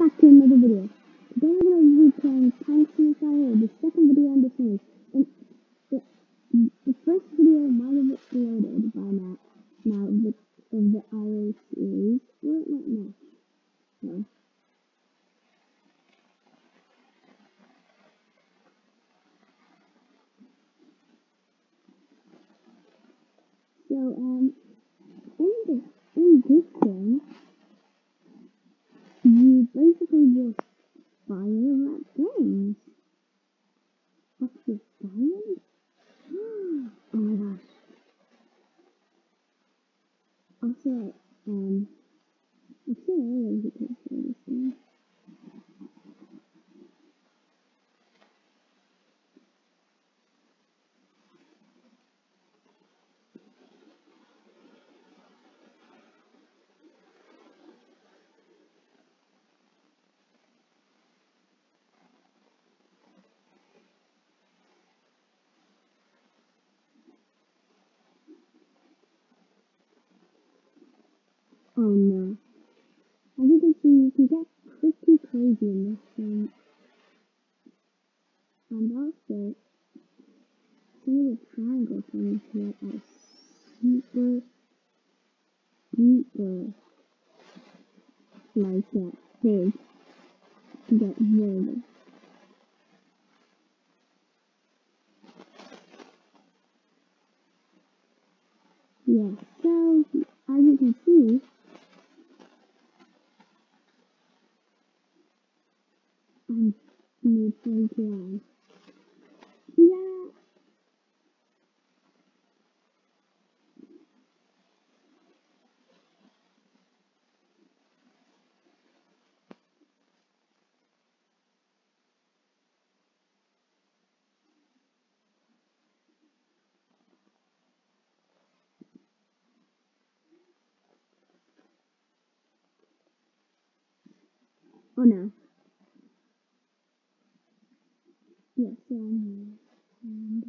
back to another video. Today I'm going to be playing the Fire, the second video on the series. And the, the first video might have loaded by now, now of the, of the IO series. Well, not now. No. So, um, in this, in this game, you basically just fire at things. What's this, diamond? Oh my gosh. Also, um, I'm sure I was a good for this game. As you can see, you can get pretty crazy in this game. And also, some of the triangle things here are super, super, like, that big, to get big. Yeah, so, as you can see, me thank. Yeah. Oh no. 也算嗯嗯。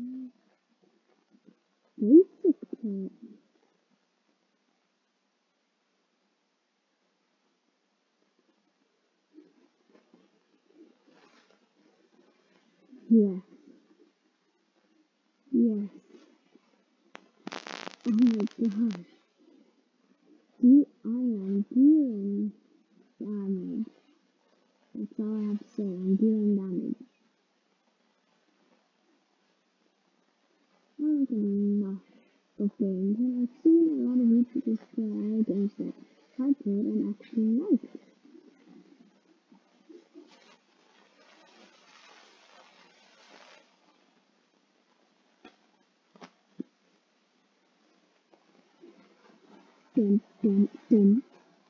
Dun dun dun.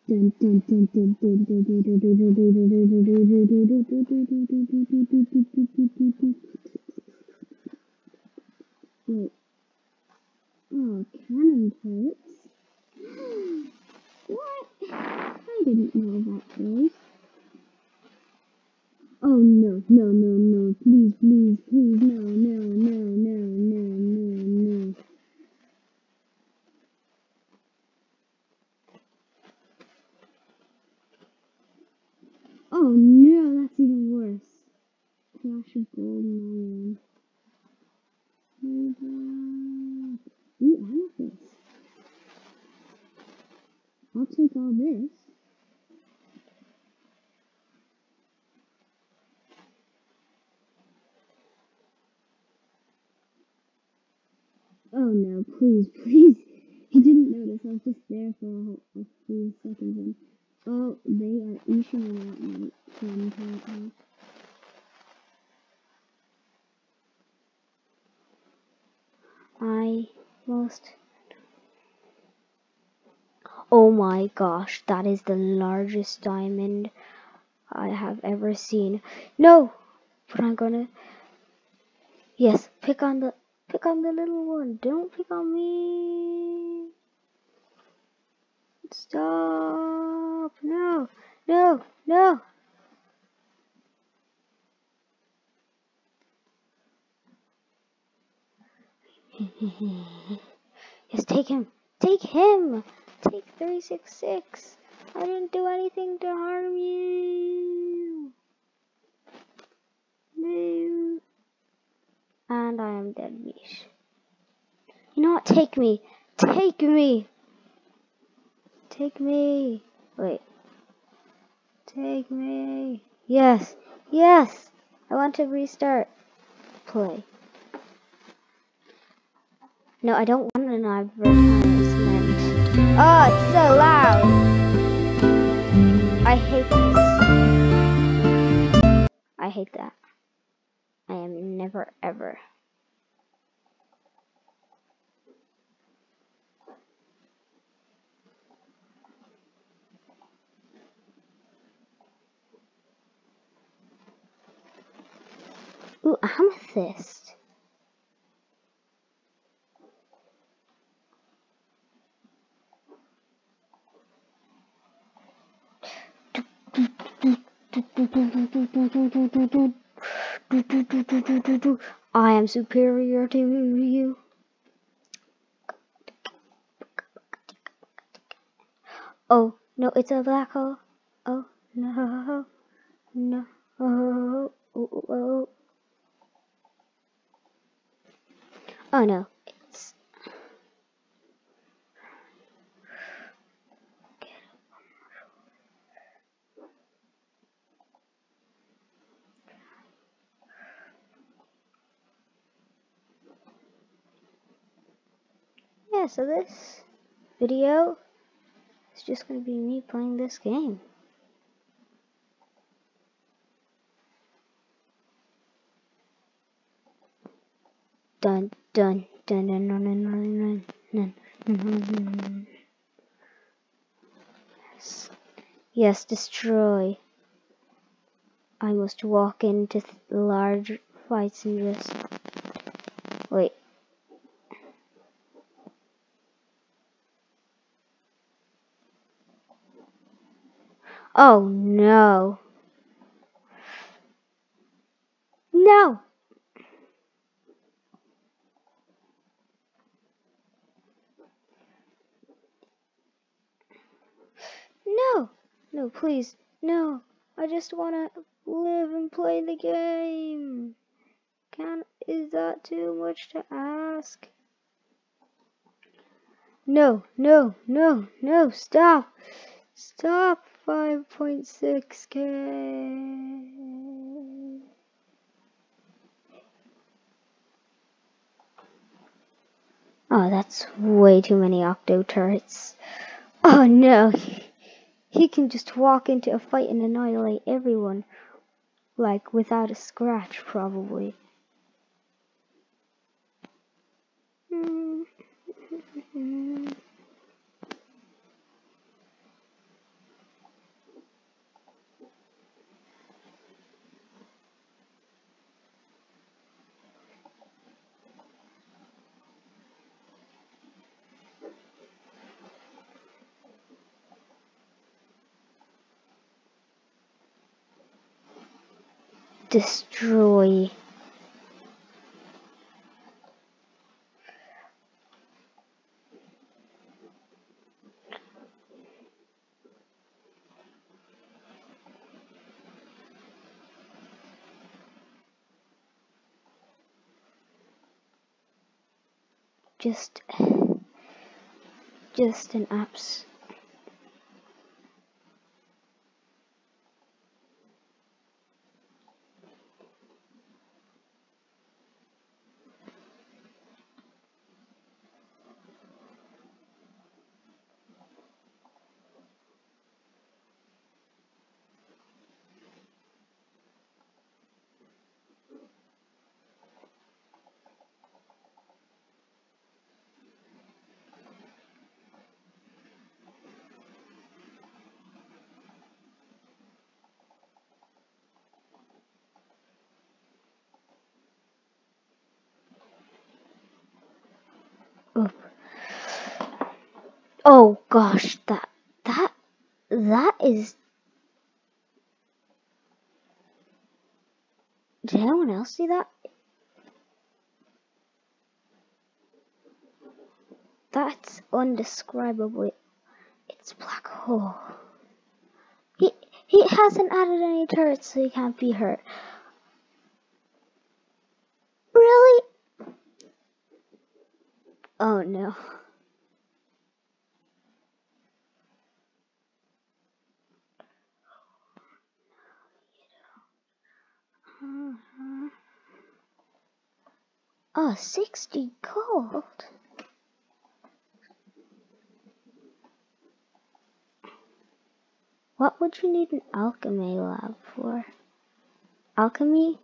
Dun dun dun dun dun dun dun dun dun dun Wait. Oh, cannon turrets. What? I didn't know about those. Oh no, no, no, no, please, please, please, no, no, no, no, no, no, no. Oh no, that's even worse. Clash of Gold and Iron. Ooh, amethyst. I'll take all this. Oh no, please, please. He didn't notice. I was just there for a, whole, a few seconds and oh, they are eating at me from apparently. I lost. Oh my gosh, that is the largest diamond I have ever seen. No, but I'm gonna. Yes, pick on the pick on the little one. Don't pick on me. Stop! No, no, no. Just take him. Take him. Take 366. I didn't do anything to harm you. No. And I am dead meat. You know what? Take me. Take me. Take me. Wait. Take me. Yes. Yes. I want to restart. Play. No, I don't want an advertisement. Oh, it's so loud. I hate this. I hate that. I am never ever. Ooh, amethyst. I am superior to you. Oh, no, it's a black hole. Oh, no, no, oh, oh, oh. oh, oh. Oh no, it's yeah. So this video is just gonna be me playing this game. Dun dun dun dun dun dun dun dun dun dun. Yes. Yes, destroy. I must walk into large fights and just wait. Oh. No. No. No, please. No. I just want to live and play the game. Can is that too much to ask? No, no, no, no, stop. Stop 5.6k. Oh, that's way too many octo turrets. Oh no. He can just walk into a fight and annihilate everyone. Like, without a scratch, probably. Destroy. Just, just an apps. Oh gosh, that that that is. Did anyone else see that? That's undescribable. It's black hole. He he hasn't added any turrets, so he can't be hurt. Really? Oh no. Oh, 60 gold. What would you need an alchemy lab for? Alchemy?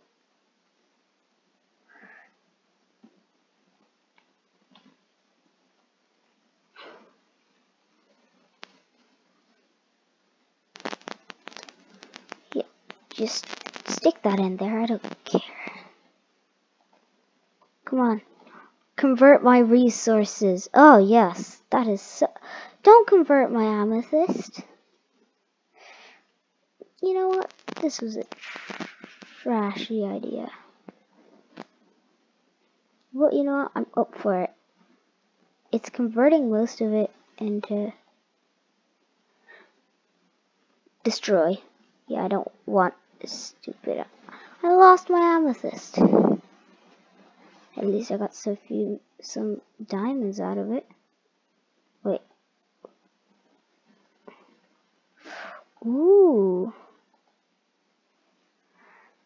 Yeah, just stick that in there, I don't care. Come on. Convert my resources. Oh, yes. That is so... Don't convert my amethyst. You know what? This was a trashy idea. Well, you know what? I'm up for it. It's converting most of it into... Destroy. Yeah, I don't want this stupid... I lost my amethyst. At least I got so few, some diamonds out of it. Wait. Ooh.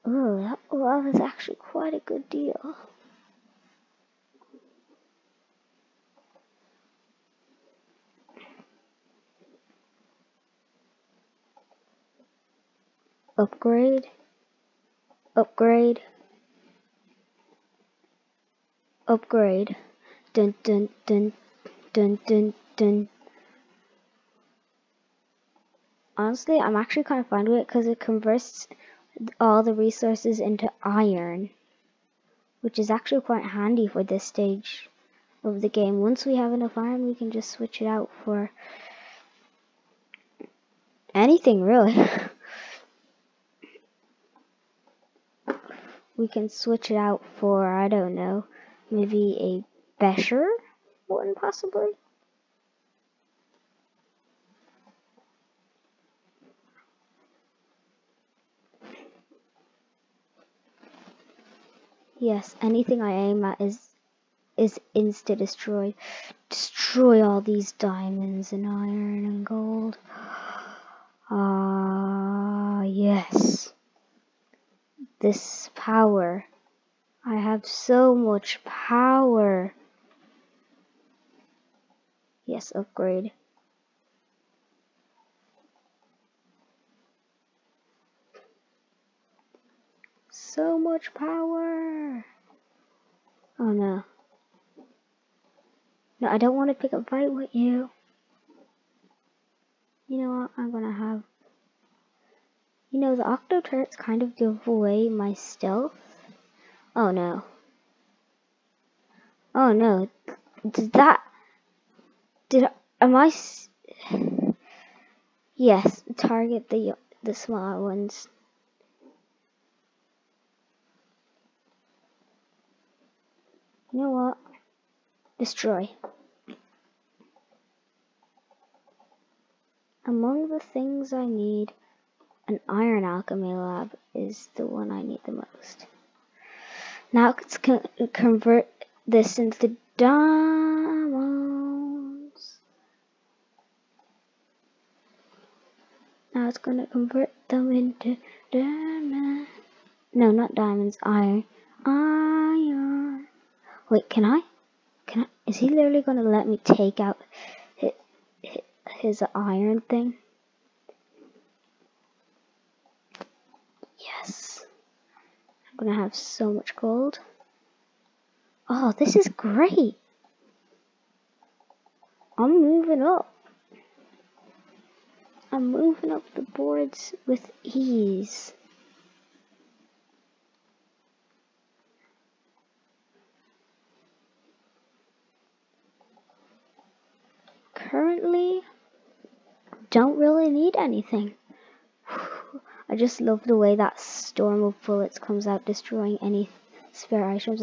Ooh, that, well, that was actually quite a good deal. Upgrade. Upgrade upgrade. Dun dun dun dun dun dun. Honestly, I'm actually kind of fine with it because it converts all the resources into iron, which is actually quite handy for this stage of the game. Once we have enough iron, we can just switch it out for anything really. we can switch it out for, I don't know, maybe a better one possibly. Yes, anything I aim at is is insta destroyed. Destroy all these diamonds and iron and gold. Ah, uh, yes. This power I have so much power. Yes, upgrade. So much power. Oh no. No, I don't want to pick a fight with you. You know what? I'm gonna have. You know, the octo turrets kind of give away my stealth. Oh no. Oh no. Did that... Did... Am I... Yes, target the the smaller ones. You know what? Destroy. Among the things I need, an iron alchemy lab is the one I need the most. Now let's con convert this into diamonds. Now it's going to convert them into diamonds. No, not diamonds, iron. Iron. Wait, can I? Can I? Is he literally going to let me take out his, his iron thing? Gonna have so much gold. Oh, this is great. I'm moving up. I'm moving up the boards with ease. Currently, don't really need anything. I just love the way that storm of bullets comes out destroying any spare items.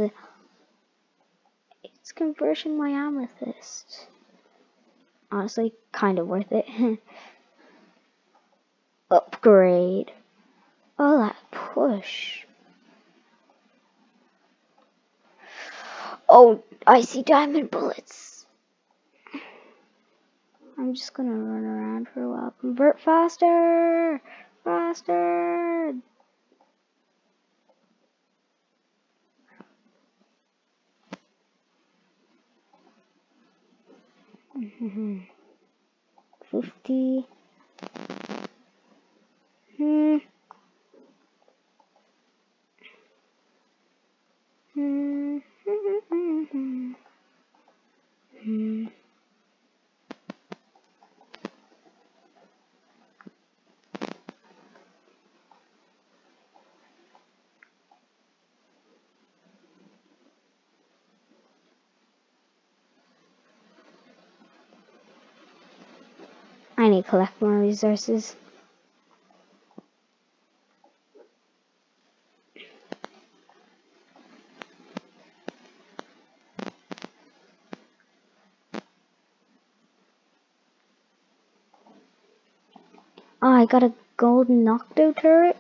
It's conversion my amethyst. Honestly, kind of worth it. upgrade. Oh, that push. Oh, I see diamond bullets. I'm just gonna run around for a while. Convert faster! Faster! Fifty. Hmm. Hmm. Hmm. Need to collect more resources. Oh, I got a golden octo turret.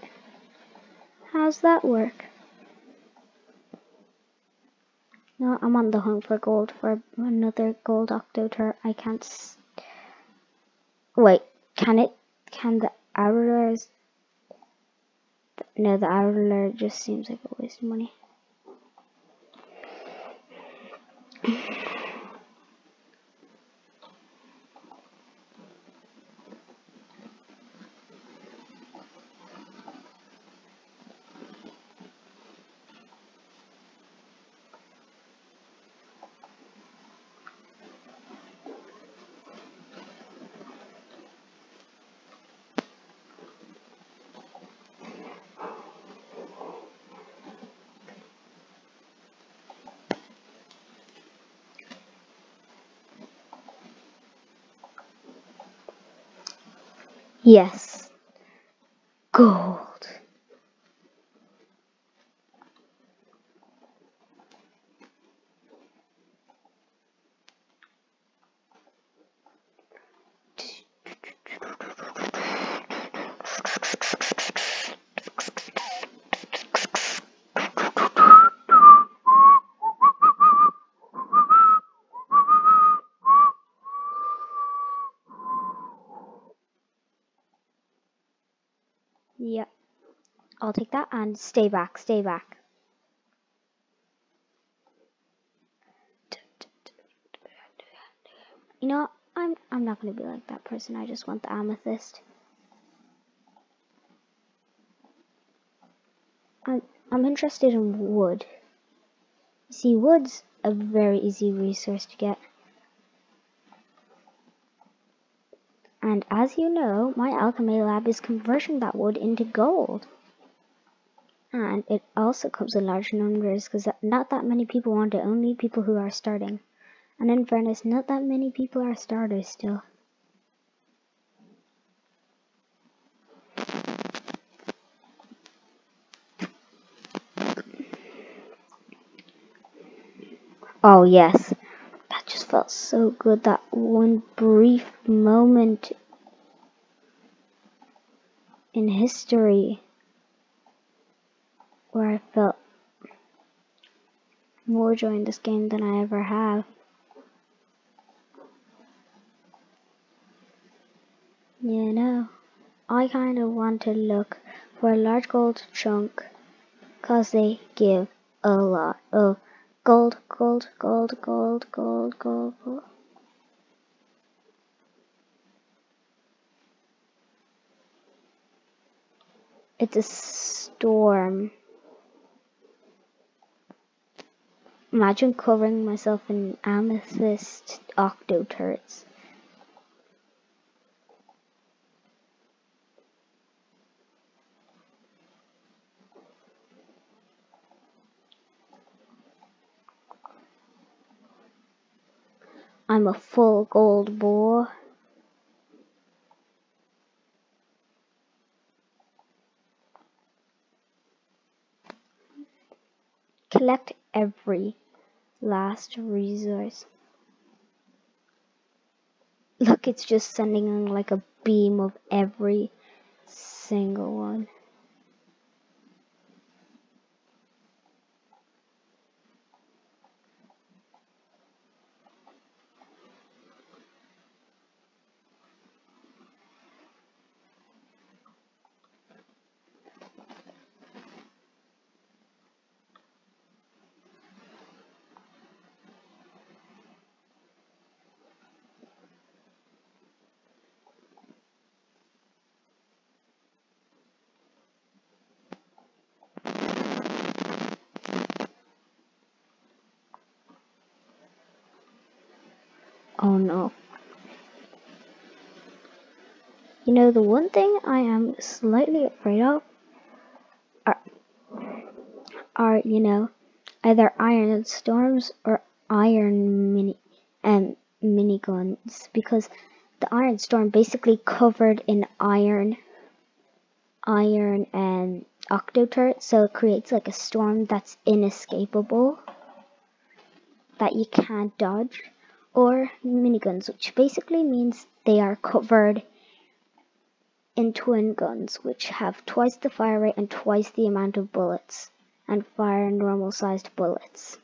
How's that work? No, I'm on the hunt for gold for another gold octo turret. I can't. Wait, can it? Can the outer No, the outer just seems like a waste of money. Yes. Gold. I'll take that and stay back, stay back. You know, I'm I'm not gonna be like that person. I just want the amethyst. I'm I'm interested in wood. see, wood's a very easy resource to get. And as you know, my alchemy lab is converting that wood into gold. And it also comes in large numbers because not that many people want it, only people who are starting. And in fairness, not that many people are starters still. Oh yes, that just felt so good, that one brief moment in history where I felt more joy in this game than I ever have. You know, I kind of want to look for a large gold chunk because they give a lot of gold, gold, gold, gold, gold, gold, gold. It's a storm. Imagine covering myself in amethyst octo turrets. I'm a full gold boar. Collect every last resource. Look, it's just sending like a beam of every single one. Oh no. You know, the one thing I am slightly afraid of are, are you know, either iron storms or iron mini um miniguns because the iron storm basically covered in iron iron and octo turret so it creates like a storm that's inescapable that you can't dodge or miniguns, which basically means they are covered in twin guns, which have twice the fire rate and twice the amount of bullets, and fire normal sized bullets.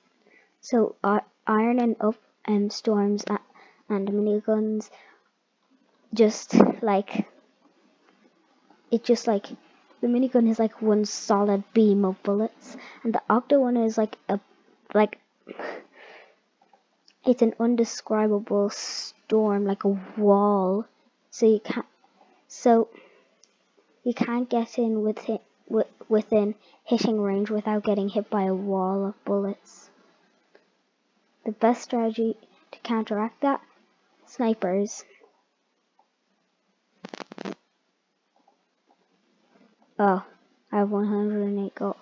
So uh, iron and up and storms and miniguns just like it just like the minigun is like one solid beam of bullets and the octo one is like a like it's an undescribable storm, like a wall. So you can't, so you can't get in within, within hitting range without getting hit by a wall of bullets. The best strategy to counteract that, snipers. Oh, I have 108 gold.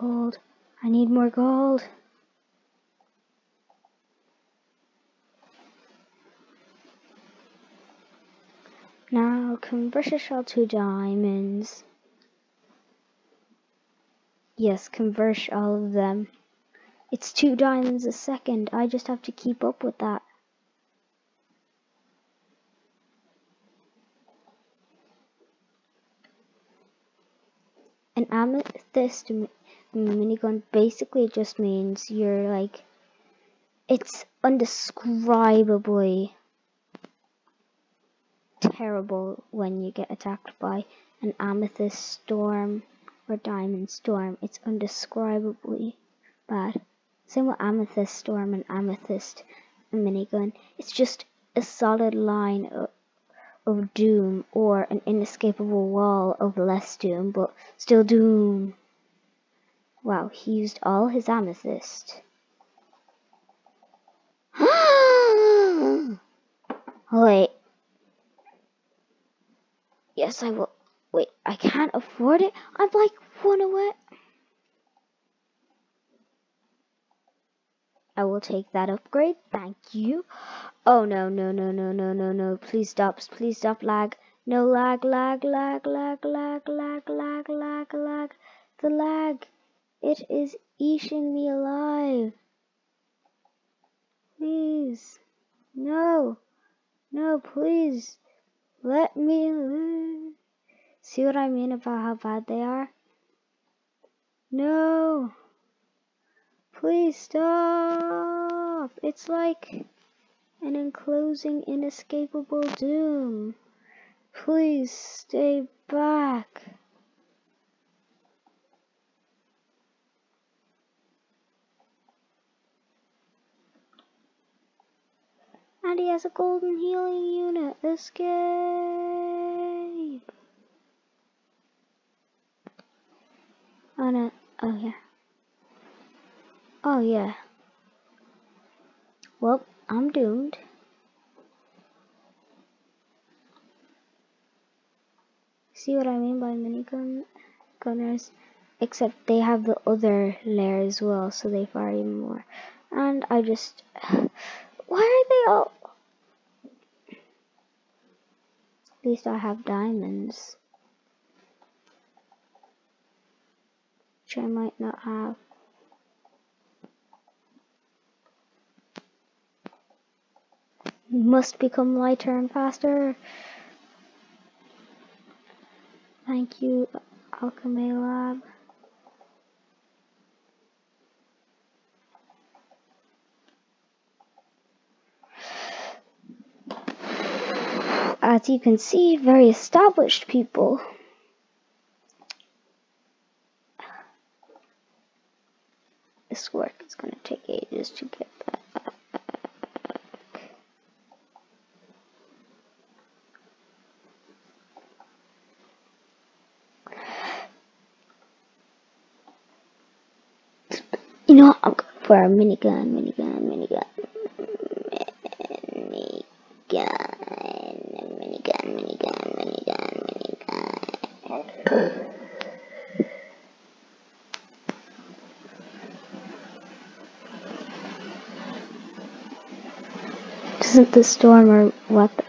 Gold. I need more gold. Now convert a shell to diamonds. Yes, convert all of them. It's two diamonds a second. I just have to keep up with that. An amethyst minigun basically just means you're like it's undescribably terrible when you get attacked by an amethyst storm or diamond storm. It's undescribably bad. Same with amethyst storm and amethyst minigun. It's just a solid line of, of doom or an inescapable wall of less doom, but still doom. Wow, he used all his amethyst. Oh, wait. Yes, I will. Wait, I can't afford it? I'm like one away. I will take that upgrade. Thank you. Oh, no, no, no, no, no, no, no. Please stop. Please stop lag. No lag, lag, lag, lag, lag, lag, lag, lag, lag. The lag. It is eating me alive. Please. No. No, please. Let me live. See what I mean about how bad they are? No. Please stop. It's like an enclosing inescapable doom. Please stay back. And he has a golden healing unit. Escape! Oh no. Oh yeah. Oh yeah. Well, I'm doomed. See what I mean by minigun gunners? Except they have the other layer as well, so they fire even more. And I just... Why are they all... At least I have diamonds. Which I might not have. Must become lighter and faster. Thank you, Alchemy Lab. As you can see, very established people. This work is going to take ages to get that. You know, I'm going for a minigun, minigun, minigun, minigun, Doesn't the storm or what? The,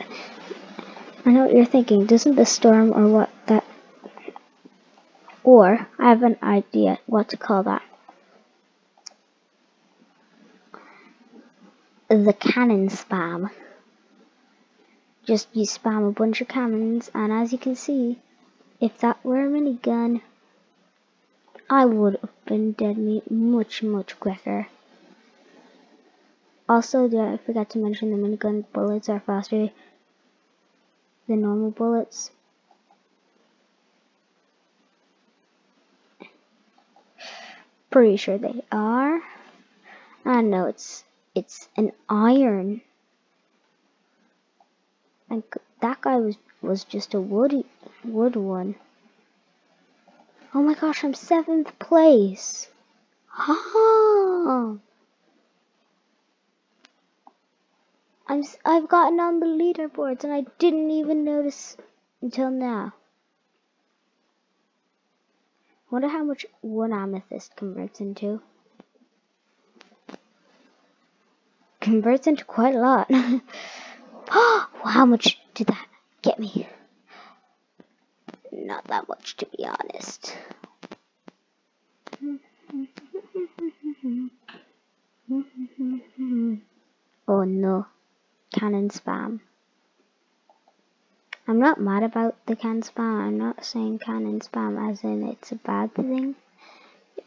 I know what you're thinking. Doesn't the storm or what that? Or I have an idea what to call that. the cannon spam. Just you spam a bunch of cannons and as you can see, if that were a minigun, I would have been dead meat much much quicker. Also, did I forget to mention the minigun bullets are faster than normal bullets. Pretty sure they are. I know it's it's an iron. And that guy was was just a woody wood one. Oh my gosh, I'm seventh place. Ah. I'm I've gotten on the leaderboards and I didn't even notice until now. Wonder how much one amethyst converts into. converts into quite a lot. how much did that get me? Not that much, to be honest. oh no, cannon spam. I'm not mad about the cannon spam. I'm not saying cannon spam as in it's a bad thing.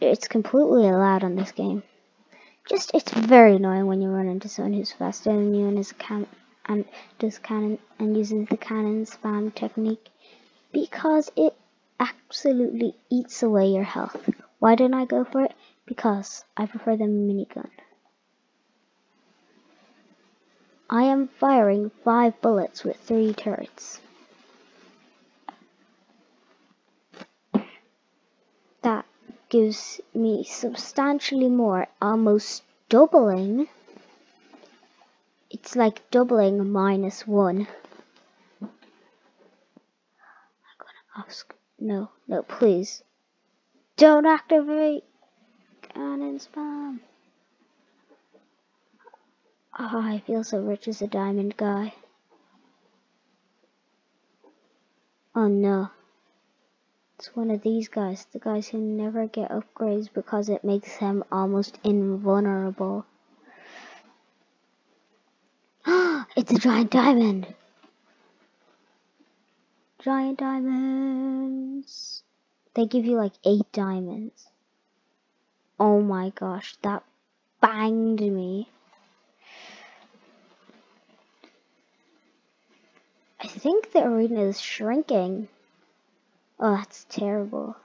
It's completely allowed on this game. Just, it's very annoying when you run into someone who's faster than you and is can and does cannon and uses the cannon spam technique because it absolutely eats away your health. Why don't I go for it? Because I prefer the minigun. I am firing five bullets with three turrets. That gives me substantially more, almost doubling. It's like doubling minus one. I'm gonna ask, no, no, please. Don't activate cannon spam. Oh, I feel so rich as a diamond guy. Oh no. It's one of these guys, the guys who never get upgrades because it makes them almost invulnerable. it's a giant diamond! Giant diamonds! They give you like eight diamonds. Oh my gosh, that banged me. I think the arena is shrinking. Oh, that's terrible.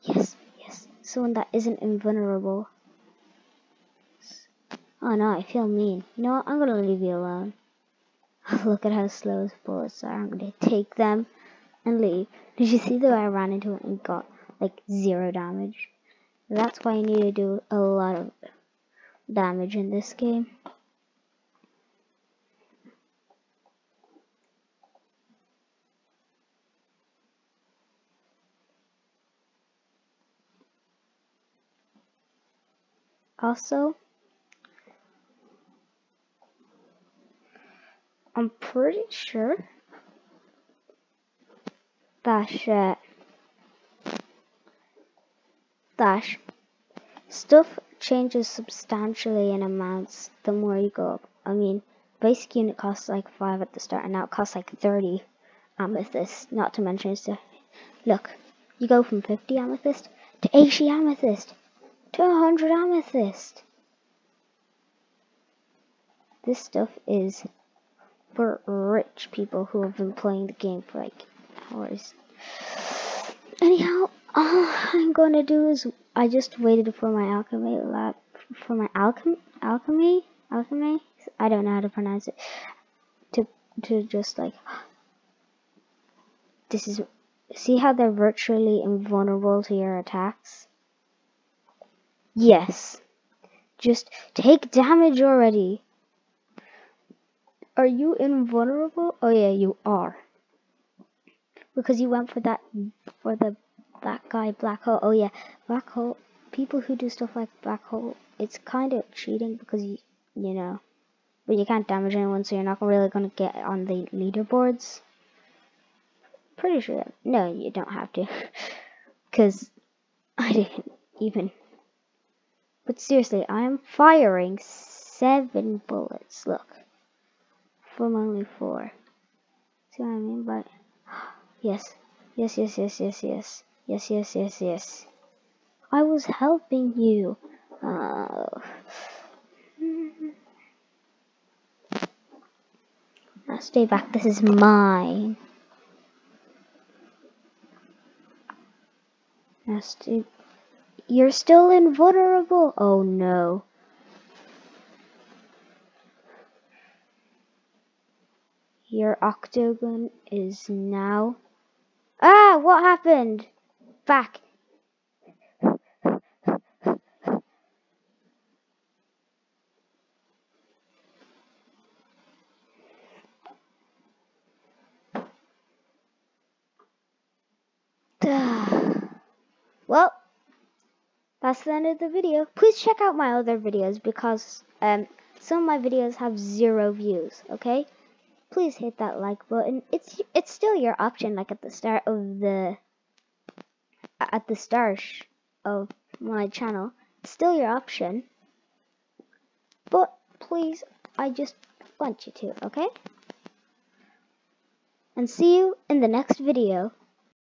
Yes, yes, someone that isn't invulnerable. Oh no, I feel mean. You know what? I'm gonna leave you alone. Look at how slow his bullets are. I'm gonna take them and leave. Did you see the way I ran into it and got like zero damage? That's why you need to do a lot of damage in this game. Also, I'm pretty sure that uh, stuff changes substantially in amounts the more you go up. I mean, basic unit costs like 5 at the start, and now it costs like 30 amethyst. Not to mention, look, you go from 50 amethyst to 80 amethyst to 100 amethyst. This stuff is for rich people who have been playing the game for like hours. Anyhow, all I'm to do is I just waited for my alchemy lab for my alchemy alchemy alchemy. I don't know how to pronounce it. To to just like this is see how they're virtually invulnerable to your attacks. Yes. Just take damage already. Are you invulnerable? Oh yeah, you are. Because you went for that for the black guy black hole. Oh yeah, black hole. People who do stuff like black hole, it's kind of cheating because you you know, but you can't damage anyone, so you're not really gonna get on the leaderboards. Pretty sure. No, you don't have to, because I didn't even. But seriously, I am firing seven bullets. Look, from only four. See what I mean by? Yes, yes, yes, yes, yes, yes. Yes, yes, yes, yes. I was helping you. Uh, now stay back. This is mine. Now stay. You're still invulnerable. Oh no. Your octagon is now. Ah! What happened? back. well, that's the end of the video. Please check out my other videos because um, some of my videos have zero views, okay? Please hit that like button. It's it's still your option like at the start of the at the start of my channel. It's still your option. But please, I just want you to, okay? And see you in the next video.